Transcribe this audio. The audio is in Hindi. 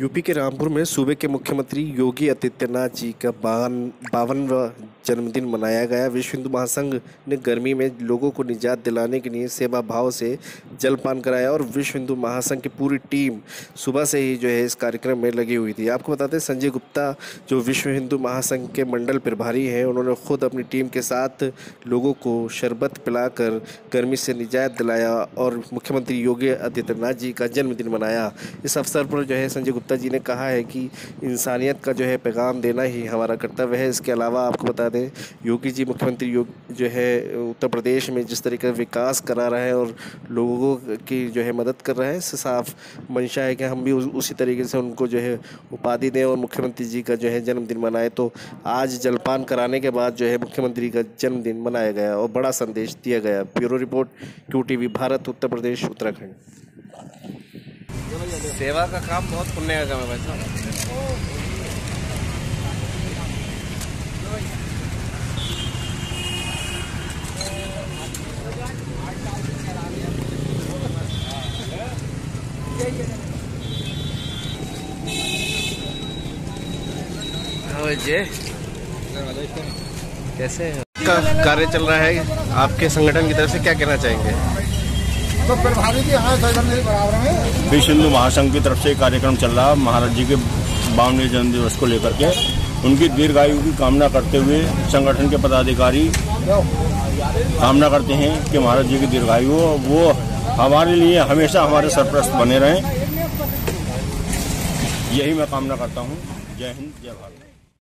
यूपी के रामपुर में सूबे के मुख्यमंत्री योगी आदित्यनाथ जी का बावन, बावनवा जन्मदिन मनाया गया। विश्व हिंदू महासंघ ने गर्मी में लोगों को निजात दिलाने के लिए सेवा भाव से जलपान कराया और विश्व हिंदू महासंघ की पूरी टीम सुबह से ही जो है इस कार्यक्रम में लगी हुई थी। आपको बताते हैं, संजय गुप्ता जो विश्व हिंदू महासंघ के मंडल प्रभारी हैं, उन्होंने खुद अपनी टीम के साथ लोगों को शरबत पिलाकर गर्मी से निजात दिलाया और मुख्यमंत्री योगी आदित्यनाथ जी का जन्मदिन मनाया। इस अवसर पर जो है संजय गुप्ता जी ने कहा है कि इंसानियत का जो है पैगाम देना ही हमारा कर्तव्य है। इसके अलावा आपको बता दें, योगी जी मुख्यमंत्री योग जो है, उत्तर प्रदेश में जिस तरीके का विकास करा रहे हैं और लोगों की जो है मदद कर रहे हैं, इससे साफ़ मंशा है कि हम भी उसी तरीके से उनको जो है उपाधि दें और मुख्यमंत्री जी का जो है जन्मदिन मनाए। तो आज जलपान कराने के बाद जो है मुख्यमंत्री का जन्मदिन मनाया गया और बड़ा संदेश दिया गया। Bureau report, Q Bharat, Uttar Pradesh, Uttarakhand. सेवा का काम बहुत पुण्य का काम है भाई साहब। कैसे का कार्य चल रहा है। आपके संगठन की तरफ़ से क्या कहना चाहेंगे? तो प्रभारी जी हाँ बराबर में विश्व हिंदू महासंघ की तरफ़ से कार्यक्रम चल रहा, महाराज जी के बावनवे जन्म दिवस को लेकर के। उनकी दीर्घायु की कामना करते हुए संगठन के पदाधिकारी कामना करते हैं कि महाराज जी की दीर्घायु हो, वो हमारे लिए हमेशा हमारे सरप्रस्त बने रहें। यही मैं कामना करता हूँ। जय हिंद, जय भारत।